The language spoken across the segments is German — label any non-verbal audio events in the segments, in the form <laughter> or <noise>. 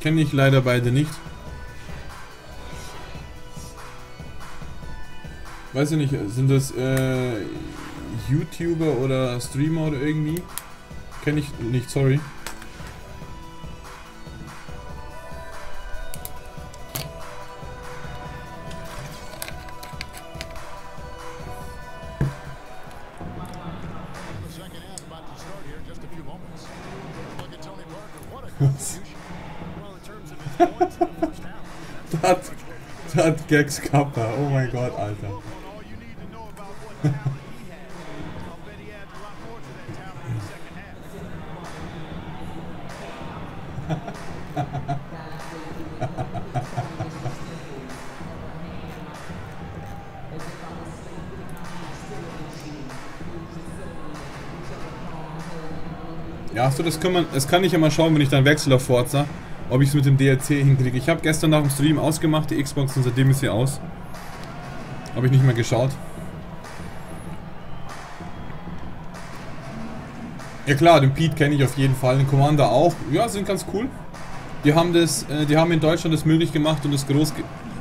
Kenne ich leider beide nicht. Weiß ich nicht, sind das äh, YouTuber oder Streamer oder irgendwie? Kenne ich nicht, sorry. <laughs> das, das Gags Kappa, oh mein Gott, Alter. Ja, achso, das kann man, das kann ich ja mal schauen, wenn ich dann wechsle auf Forza, ob ich es mit dem DLC hinkriege. Ich habe gestern nach dem Stream ausgemacht, die Xbox, und seitdem ist sie aus. Habe ich nicht mehr geschaut. Ja klar, den Pete kenne ich auf jeden Fall, den Commander auch. Ja, sind ganz cool. Die haben das, äh, die haben in Deutschland das möglich gemacht und das groß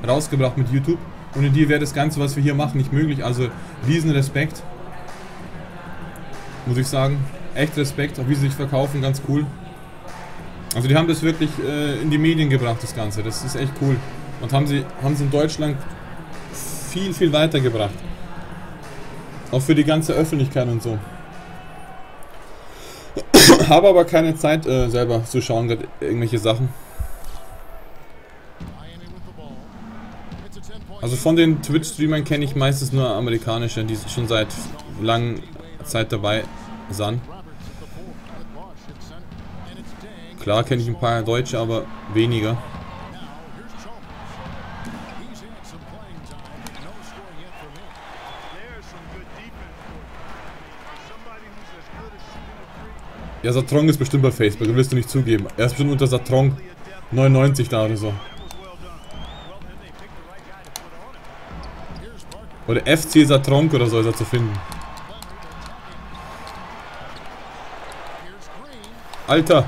rausgebracht mit YouTube. Ohne die wäre das Ganze, was wir hier machen, nicht möglich. Also riesen Respekt. Muss ich sagen. Echt Respekt, auch wie sie sich verkaufen, ganz cool. Also die haben das wirklich äh, in die Medien gebracht, das Ganze. Das ist echt cool. Und haben sie, haben sie in Deutschland viel, viel weiter gebracht. Auch für die ganze Öffentlichkeit und so. <coughs> Habe aber keine Zeit äh, selber zu schauen, irgendwelche Sachen. Also von den Twitch-Streamern kenne ich meistens nur amerikanische, die schon seit langer Zeit dabei sind. Klar kenne ich ein paar Deutsche, aber weniger. Ja, Satron ist bestimmt bei Facebook, willst du nicht zugeben. Er ist bestimmt unter Satron 99 da oder so. Oder FC Satronk oder so ist er zu finden. Alter!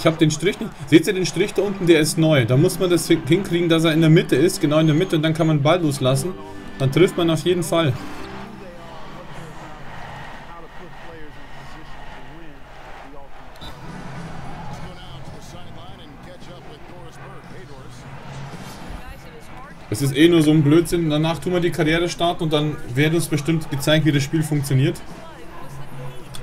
Ich habe den Strich nicht. Seht ihr den Strich da unten? Der ist neu. Da muss man das hinkriegen, dass er in der Mitte ist. Genau in der Mitte. Und dann kann man Ball loslassen. Dann trifft man auf jeden Fall. Es ist eh nur so ein Blödsinn. Danach tun wir die Karriere starten und dann wird uns bestimmt gezeigt, wie das Spiel funktioniert.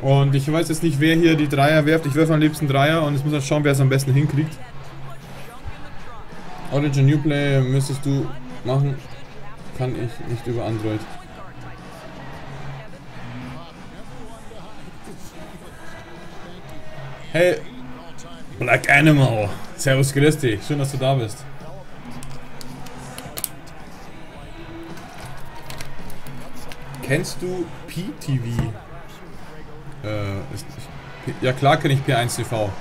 Und ich weiß jetzt nicht, wer hier die Dreier werft. Ich werfe am liebsten Dreier und jetzt muss man schauen, wer es am besten hinkriegt. Origin New Play müsstest du machen. Kann ich nicht über Android. Hey, Black Animal. Servus, grüß dich. Schön, dass du da bist. Kennst du PTV? Äh, ist, ja klar kenne ich P1 TV.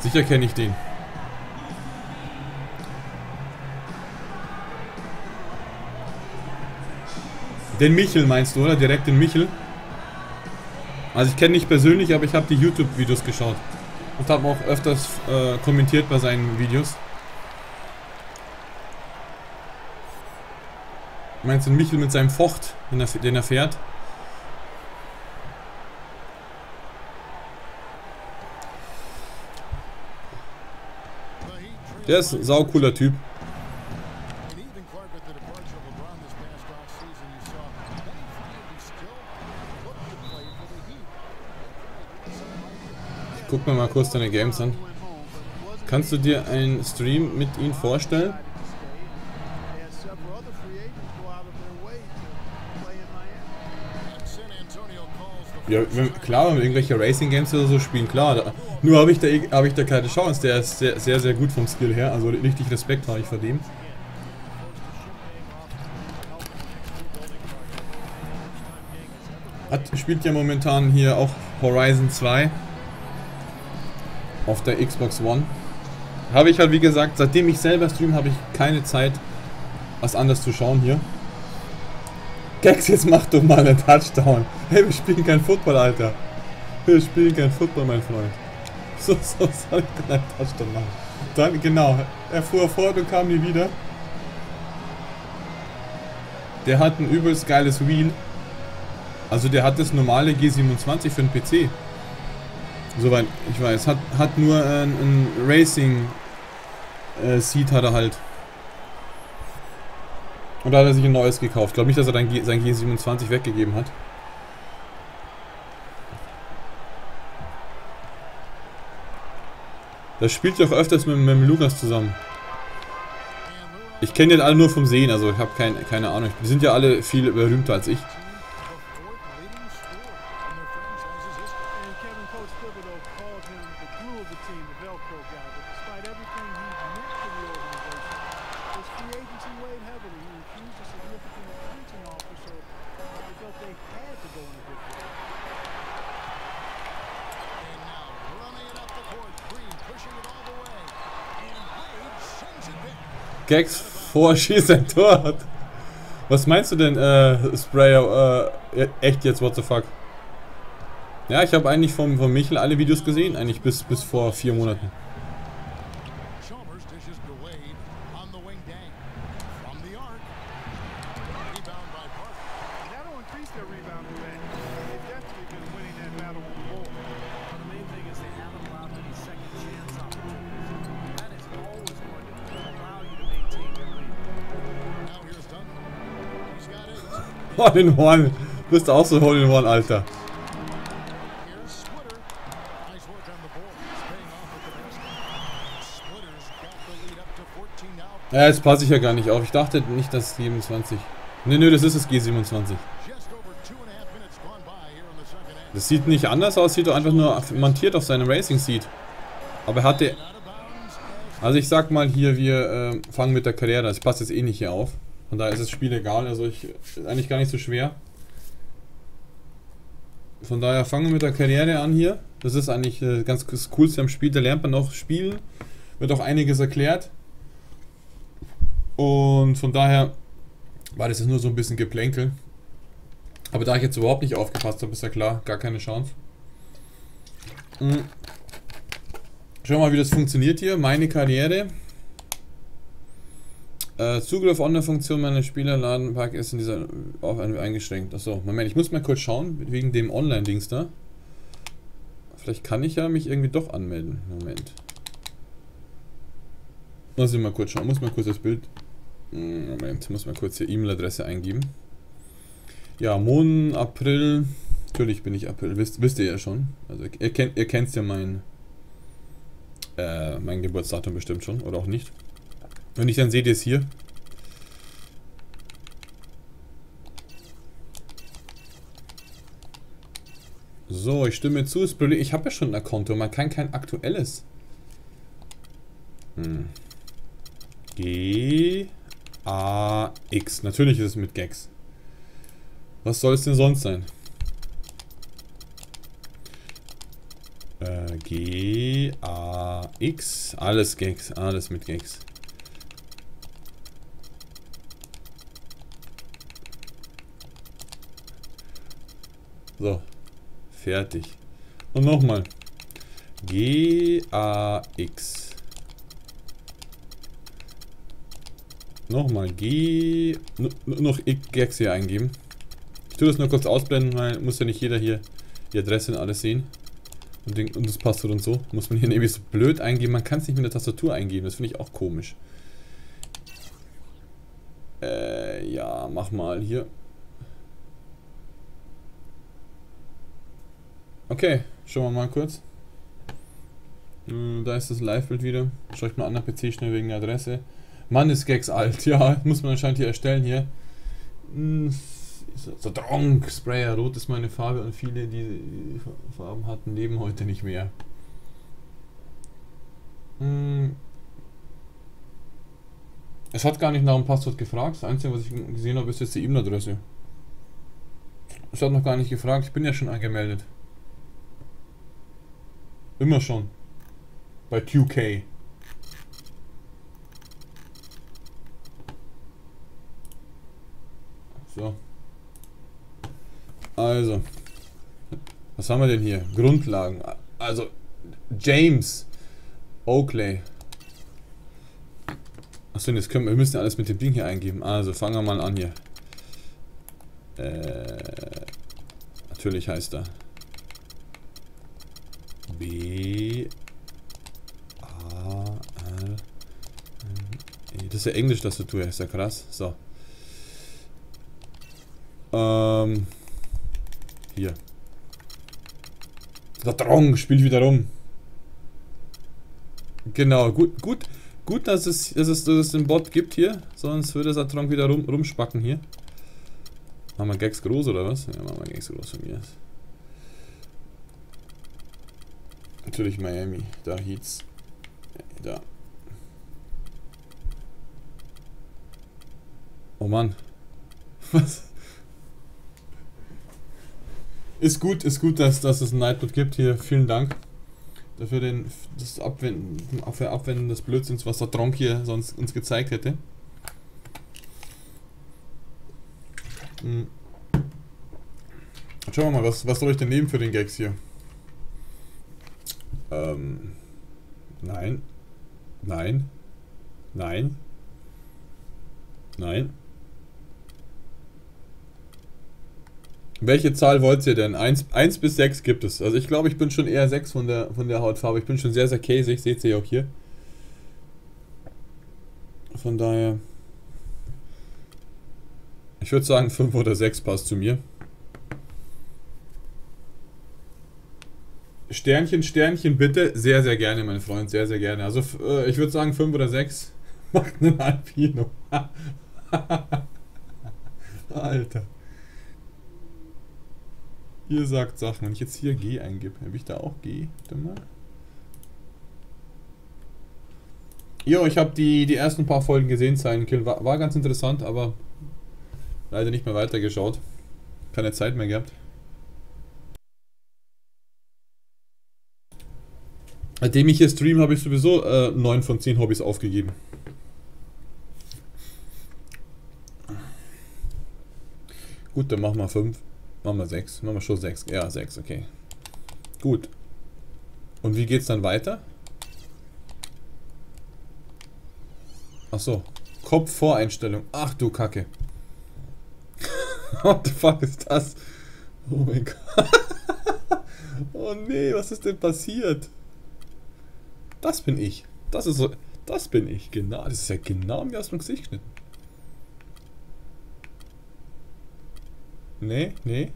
Sicher kenne ich den. Den Michel meinst du, oder? Direkt den Michel? Also ich kenne nicht persönlich, aber ich habe die YouTube-Videos geschaut. Und habe auch öfters äh, kommentiert bei seinen Videos. Meinst du Michel mit seinem Focht, den er, den er fährt? Der ist ein saucooler Typ. Guck mir mal kurz deine Games an. Kannst du dir einen Stream mit ihm vorstellen? Ja, klar, wenn wir irgendwelche Racing Games oder so spielen, klar. Da, nur habe ich, da, hab ich da keine Chance. Der ist sehr, sehr, sehr gut vom Skill her. Also richtig Respekt habe ich vor dem. Hat, spielt ja momentan hier auch Horizon 2. auf der Xbox One. Habe ich halt, wie gesagt, seitdem ich selber stream, habe ich keine Zeit, was anderes zu schauen hier. Gags, jetzt mach doch mal einen Touchdown. Hey, wir spielen kein Football, Alter. Wir spielen kein Football, mein Freund. So, so soll ich dann einen Touchdown machen. Dann, genau. Er fuhr fort und kam nie wieder. Der hat ein übelst geiles Wheel. Also der hat das normale G27 für den PC. Soweit ich weiß. Hat, hat nur ein, ein Racing äh, Seat hat er halt. Und da hat er sich ein neues gekauft. Ich glaube nicht, dass er dann sein G27 weggegeben hat. Das spielt ja auch öfters mit, mit Lukas zusammen. Ich kenne den alle nur vom Sehen, also ich habe kein, keine Ahnung. Die sind ja alle viel berühmter als ich. Gags vorschießt <laughs> ein Tor hat. Was meinst du denn, äh, Sprayer, äh, echt jetzt, what the fuck? Ja, ich habe eigentlich vom, von Michel alle Videos gesehen, eigentlich bis, bis vor vier Monaten. Hole in One. Du bist auch so Hole in One, Alter. Ja, jetzt passe ich ja gar nicht auf. Ich dachte nicht, dass 27. Ne, ne, das ist das G27. Das sieht nicht anders aus, sieht doch einfach nur montiert auf seinem Racing Seat. Aber er hatte... Also ich sag mal hier, wir äh, fangen mit der Karriere. Das passt jetzt eh nicht hier auf. Von daher ist das Spiel egal, also ich ist eigentlich gar nicht so schwer. Von daher fangen wir mit der Karriere an hier. Das ist eigentlich äh, ganz das Coolste am Spiel. Da lernt man noch spielen. Wird auch einiges erklärt. Und von daher war das jetzt nur so ein bisschen Geplänkel. Aber da ich jetzt überhaupt nicht aufgepasst habe, ist ja klar, gar keine Chance. Mhm. Schauen wir mal, wie das funktioniert hier. Meine Karriere. Äh, Zugriff Online-Funktion meiner Spielerladenpark ist in dieser auf eingeschränkt. Achso, Moment, ich muss mal kurz schauen, wegen dem Online-Dings da. Vielleicht kann ich ja mich irgendwie doch anmelden. Moment. Muss ich mal kurz schauen, muss mal kurz das Bild. Hm, Moment, muss mal kurz die E-Mail-Adresse eingeben. Ja, Mon, April. Natürlich bin ich April, wisst, wisst ihr ja schon. Also ihr kennt ihr kennt ja mein, äh, mein Geburtsdatum bestimmt schon, oder auch nicht. Wenn nicht, dann seht ihr es hier. So, ich stimme zu. Ich habe ja schon ein und man kann kein aktuelles. Hm. G A X. Natürlich ist es mit Gags. Was soll es denn sonst sein? Äh, G A X. Alles Gags. Alles mit Gags. So. Fertig. Und nochmal. G-A-X. Nochmal G... Noch Gags hier eingeben. Ich tue das nur kurz ausblenden, weil muss ja nicht jeder hier die Adresse und alles sehen. Und, den, und das Passwort und so. Muss man hier nämlich so blöd eingeben. Man kann es nicht mit der Tastatur eingeben. Das finde ich auch komisch. Äh, ja, mach mal hier. Okay, schauen wir mal kurz. Hm, da ist das Live-Bild wieder. Schau ich mal an der PC schnell wegen der Adresse. Mann ist Gags alt. <laughs> Ja, muss man anscheinend hier erstellen hier. Hm, so Dronk, Sprayer, rot ist meine Farbe und viele, die Farben hatten, leben heute nicht mehr. Hm. Es hat gar nicht nach dem Passwort gefragt. Das Einzige, was ich gesehen habe, ist jetzt die E-Mail-Adresse. Es hat noch gar nicht gefragt. Ich bin ja schon angemeldet. Immer schon. Bei 2K. So. Also. Was haben wir denn hier? Grundlagen. Also, James Oakley. Achso, jetzt können wir, wir müssen alles mit dem Ding hier eingeben. Also, fangen wir mal an hier. Äh, natürlich heißt er. B A L E. Das ist ja Englisch-Tastatur, ist ja krass. So. Ähm. Hier. Der Drong spielt wieder rum. Genau, gut, gut, gut, dass es, dass es, dass es den Bot gibt hier. Sonst würde der Drong wieder rum, rumspacken hier. Machen wir Gags groß oder was? Ja, machen wir Gags groß von mir. Natürlich Miami. Da Heats. Da. Oh Mann. <laughs> Was? Ist gut, ist gut, dass, dass es ein Nightbot gibt hier. Vielen Dank dafür den, das Abwenden, für Abwenden des Blödsinns, was der Tronk hier sonst uns gezeigt hätte. Hm. Schauen wir mal, was, was soll ich denn nehmen für den Gags hier? Ähm. Nein. Nein. Nein. Nein. Welche Zahl wollt ihr denn? 1, 1 bis 6 gibt es. Also ich glaube, ich bin schon eher 6 von der, von der Hautfarbe. Ich bin schon sehr, sehr käsig. Seht ihr auch hier. Von daher... Ich würde sagen 5 oder 6 passt zu mir. Sternchen, Sternchen, bitte. Sehr, sehr gerne, mein Freund. Sehr, sehr gerne. Also äh, ich würde sagen 5 oder 6. <laughs> Macht einen Alpino. <laughs> Alter. Ihr sagt Sachen. Wenn ich jetzt hier G eingebe, habe ich da auch G? Warte mal. Jo, ich habe die, die ersten paar Folgen gesehen, Silent Kill. War, war ganz interessant, aber leider nicht mehr weitergeschaut. Keine Zeit mehr gehabt. Seitdem ich hier stream, habe ich sowieso äh, 9 von 10 Hobbys aufgegeben. Gut, dann machen wir 5. Machen wir 6. Machen wir schon 6. Ja, 6, okay. Gut. Und wie geht's dann weiter? Achso. Kopfvoreinstellung. Ach du Kacke. <laughs> What the fuck ist das? Oh mein <laughs> Gott. oh nee, was ist denn passiert? Das bin ich. Das ist so. Das bin ich. Genau. Das ist ja genau mir aus dem Gesicht geschnitten. Nee, nee.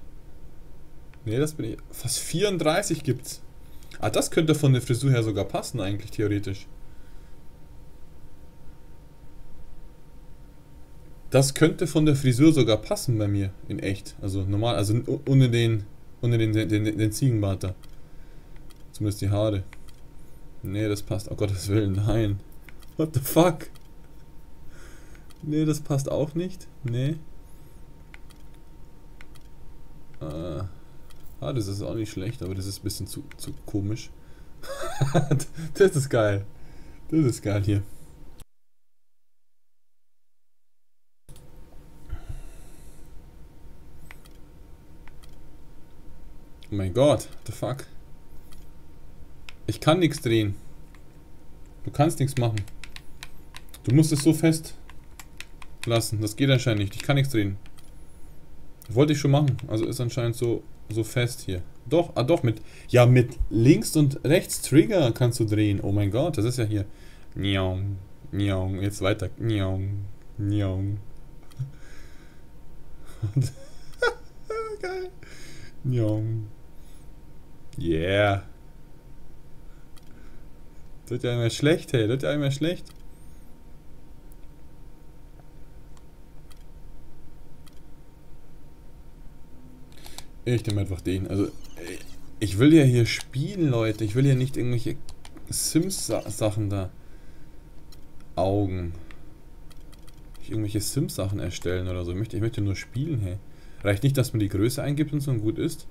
Nee, das bin ich. Was 34 gibt's? Ah, das könnte von der Frisur her sogar passen, eigentlich theoretisch. Das könnte von der Frisur sogar passen bei mir, in echt. Also normal, also ohne den, ohne den, den, den, den Ziegenbart da. Zumindest die Haare. Nee, das passt. Oh Gottes Willen, nein. What the fuck? Nee, das passt auch nicht. Nee. Äh. Ah, das ist auch nicht schlecht, aber das ist ein bisschen zu, zu komisch. <laughs> das ist geil. Das ist geil hier. Oh mein Gott, what the fuck? Ich kann nichts drehen. Du kannst nichts machen. Du musst es so fest lassen. Das geht anscheinend nicht. Ich kann nichts drehen. Wollte ich schon machen. Also ist anscheinend so so fest hier. Doch, ah doch, mit. Ja, mit links und rechts Trigger kannst du drehen. Oh mein Gott, das ist ja hier. Njong, njong, jetzt weiter. Njong, njong. <laughs> Geil. Njong. Yeah. Das wird ja immer schlecht, hey. Das wird ja immer schlecht. Ich nehme einfach den. Also, ich will ja hier spielen, Leute. Ich will ja nicht irgendwelche Sims-Sachen da. Augen. Ich irgendwelche Sims-Sachen erstellen oder so. Ich möchte, ich möchte nur spielen, hey. Reicht nicht, dass man die Größe eingibt und so und gut ist?